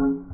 Bye.